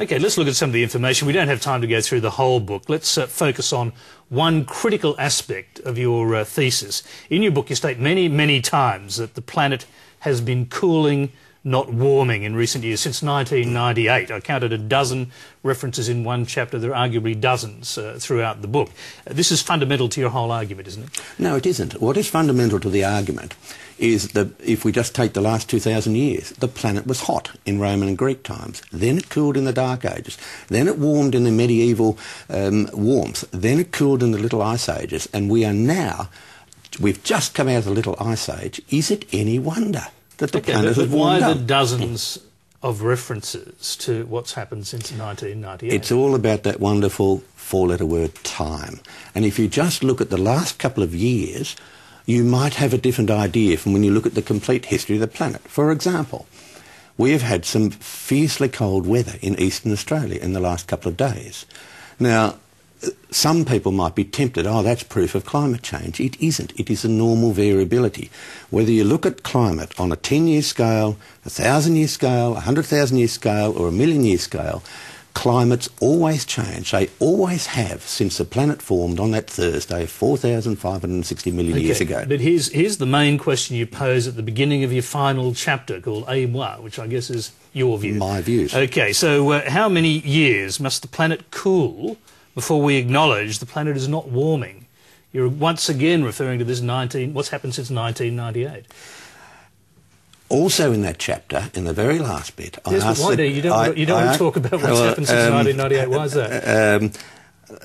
Okay, let's look at some of the information. We don't have time to go through the whole book. Let's uh, focus on one critical aspect of your uh, thesis. In your book, you state many, many times that the planet has been cooling, not warming in recent years, since 1998. I counted a dozen references in one chapter. There are arguably dozens uh, throughout the book. Uh, this is fundamental to your whole argument, isn't it? No, it isn't. What is fundamental to the argument is that if we just take the last 2,000 years, the planet was hot in Roman and Greek times. Then it cooled in the Dark Ages. Then it warmed in the medieval um, warmth. Then it cooled in the Little Ice Ages. And we are now, we've just come out of the Little Ice Age. Is it any wonder that the okay, planet has but why warmed the dozens of references to what's happened since 1998? It's all about that wonderful four-letter word, time. And if you just look at the last couple of years, you might have a different idea from when you look at the complete history of the planet. For example, we have had some fiercely cold weather in eastern Australia in the last couple of days. Now, some people might be tempted, oh, that's proof of climate change. It isn't. It is a normal variability. Whether you look at climate on a 10-year scale, a 1,000-year scale, a 100,000-year scale, or a million-year scale, climates always change. They always have since the planet formed on that Thursday 4,560 million years ago. But here's, here's the main question you pose at the beginning of your final chapter called A moi, which I guess is your view. My views. Okay, so uh, how many years must the planet cool before we acknowledge the planet is not warming? You're once again referring to this 19, what's happened since 1998. Also in that chapter, in the very last bit, I Yes, asked why do you don't, I- you don't want to talk about what's well, happened since um, 1998? Why is that? Um,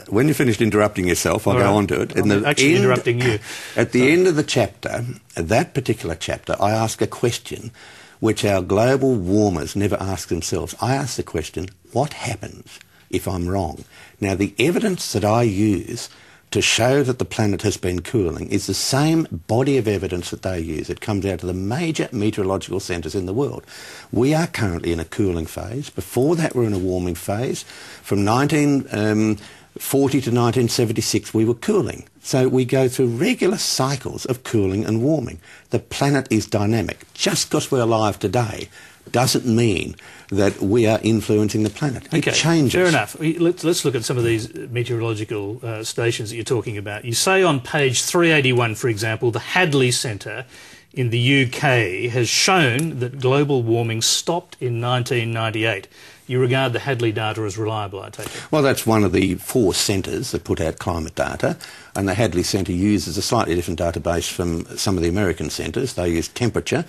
when you finished interrupting yourself, I'll All go right. on to it. I'm actually interrupting you. At the end of the chapter, that particular chapter, I ask a question which our global warmers never ask themselves. I ask the question, what happens if I'm wrong? Now, the evidence that I use to show that the planet has been cooling is the same body of evidence that they use. It comes out of the major meteorological centres in the world. We are currently in a cooling phase. Before that, we're in a warming phase. From 1940 um, to 1976, we were cooling. So we go through regular cycles of cooling and warming. The planet is dynamic. Just because we're alive today doesn't mean that we are influencing the planet. It Okay, changes. fair enough. Let's, let's look at some of these meteorological uh, stations that you're talking about. You say on page 381, for example, the Hadley Centre in the UK has shown that global warming stopped in 1998. You regard the Hadley data as reliable, I take it. Well, that's one of the four centres that put out climate data, and the Hadley Centre uses a slightly different database from some of the American centres. They use temperature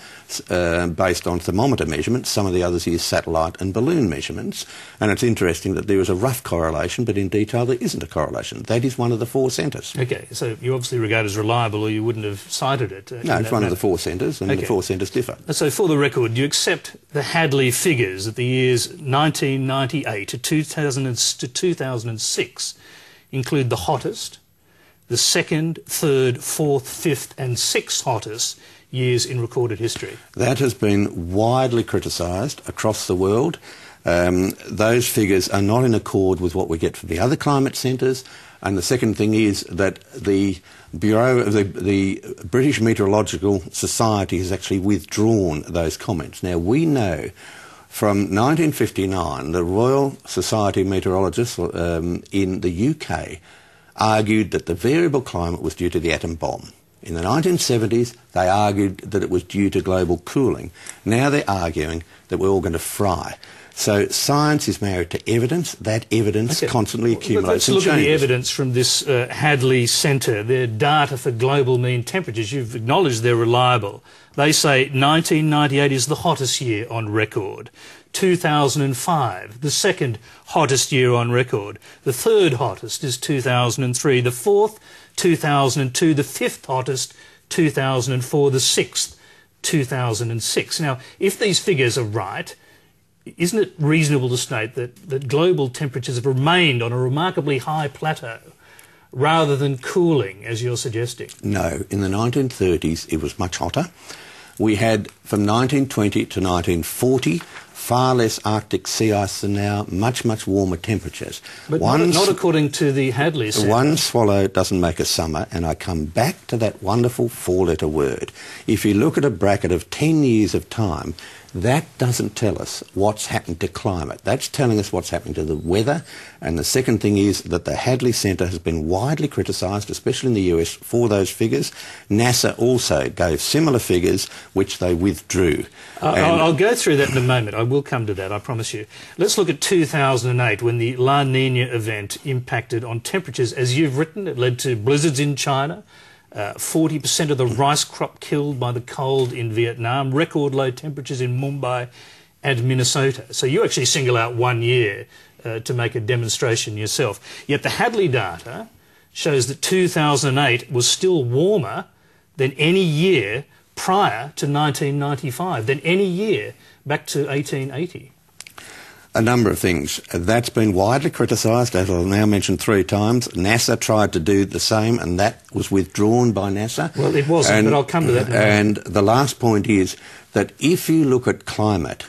uh, based on thermometer measurements. Some of the others use satellite and balloon measurements. And it's interesting that there is a rough correlation, but in detail there isn't a correlation. That is one of the four centres. Okay, so you obviously regard it as reliable or you wouldn't have cited it. uh, in No, it's one of the four centres, and Okay. the four centres differ. So, for the record, do you accept the Hadley figures that the years 1998 to, 2000 to 2006 include the hottest, the second, third, fourth, fifth, and sixth hottest years in recorded history? That has been widely criticised across the world. Um, those figures are not in accord with what we get from the other climate centres. And the second thing is that the Bureau, the, the British Meteorological Society has actually withdrawn those comments. Now we know from 1959 the Royal Society of Meteorologists um, in the UK argued that the variable climate was due to the atom bomb. In the 1970s, they argued that it was due to global cooling. Now they're arguing that we're all going to fry. So science is married to evidence. That evidence Okay. constantly Well, accumulates Let's and look at the evidence from this uh, Hadley Centre, their data for global mean temperatures. You've acknowledged they're reliable. They say 1998 is the hottest year on record. 2005, the second hottest year on record. The third hottest is 2003. The fourth, 2002. The fifth hottest, 2004. The sixth, 2006. Now, if these figures are right, isn't it reasonable to state that, that global temperatures have remained on a remarkably high plateau rather than cooling, as you're suggesting? No, in the 1930s it was much hotter. We had from 1920 to 1940 far less Arctic sea ice than now, much, much warmer temperatures. But not, not, according to the Hadley Centre. One swallow doesn't make a summer, and I come back to that wonderful four-letter word. If you look at a bracket of 10 years of time, that doesn't tell us what's happened to climate. That's telling us what's happened to the weather. And the second thing is that the Hadley Centre has been widely criticised, especially in the US, for those figures. NASA also gave similar figures, which they withdrew. Uh, I'll, I'll go through that in a moment. I will come to that, I promise you. Let's look at 2008 when the La Nina event impacted on temperatures. As you've written, it led to blizzards in China. Uh, 40% of the rice crop killed by the cold in Vietnam, record low temperatures in Mumbai and Minnesota. So you actually single out one year uh, to make a demonstration yourself. Yet the Hadley data shows that 2008 was still warmer than any year prior to 1995, than any year back to 1880 a number of things. That's been widely criticised, as I've now mentioned three times. NASA tried to do the same, and that was withdrawn by NASA. Well, it wasn't, and, but I'll come to that. And the last point is that if you look at climate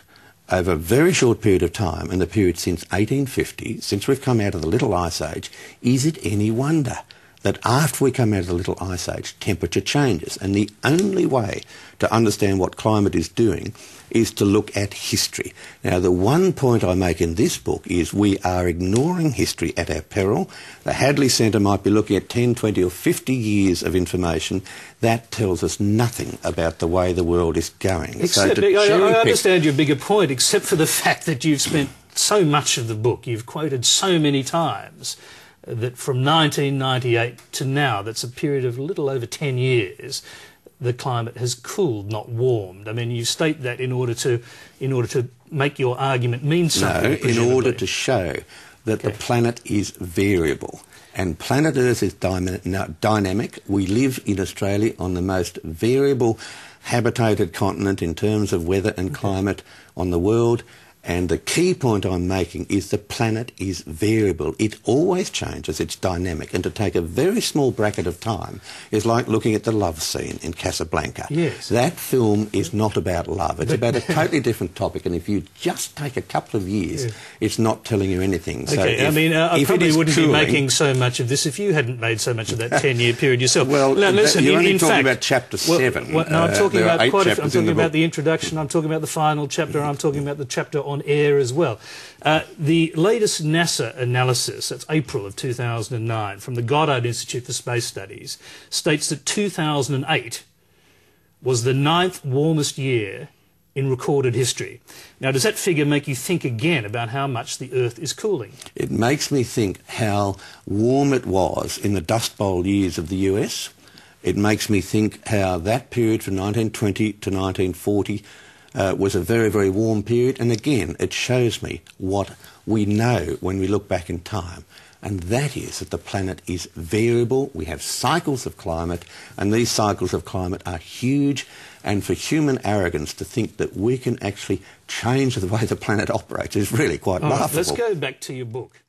over a very short period of time, in the period since 1850, since we've come out of the Little Ice Age, is it any wonder that after we come out of the Little Ice Age, temperature changes? And the only way to understand what climate is doing is to look at history. Now, the one point I make in this book is we are ignoring history at our peril. The Hadley Centre might be looking at 10, 20 or 50 years of information. That tells us nothing about the way the world is going. Except, so I, I understand your bigger point, except for the fact that you've spent so much of the book, you've quoted so many times that from 1998 to now, that's a period of a little over 10 years, the climate has cooled, not warmed. I mean, you state that in order to, in order to make your argument mean something. No, in order to show that okay. the planet is variable. And planet Earth is dynamic. We live in Australia on the most variable habitated continent in terms of weather and climate on the world. And the key point I'm making is the planet is variable. It always changes. It's dynamic. And to take a very small bracket of time is like looking at the love scene in Casablanca. Yes. That film is not about love. It's about a totally different topic. And if you just take a couple of years, yeah. it's not telling you anything. So okay. If, I mean, uh, I probably wouldn't cooling, be making so much of this if you hadn't made so much of that 10-year period yourself. well, now, listen, you're in, only in talking fact, about chapter well, 7. Well, no, I'm uh, talking uh, about quite a, I'm talking the about book. the introduction, I'm talking about the final chapter, I'm talking about the chapter on air as well. Uh, the latest NASA analysis, that's April of 2009, from the Goddard Institute for Space Studies, states that 2008 was the ninth warmest year in recorded history. Now, does that figure make you think again about how much the Earth is cooling? It makes me think how warm it was in the Dust Bowl years of the US. It makes me think how that period from 1920 to 1940 uh, was a very, very warm period. And again, it shows me what we know when we look back in time. And that is that the planet is variable. We have cycles of climate, and these cycles of climate are huge. And for human arrogance to think that we can actually change the way the planet operates is really quite All laughable. Right, let's go back to your book.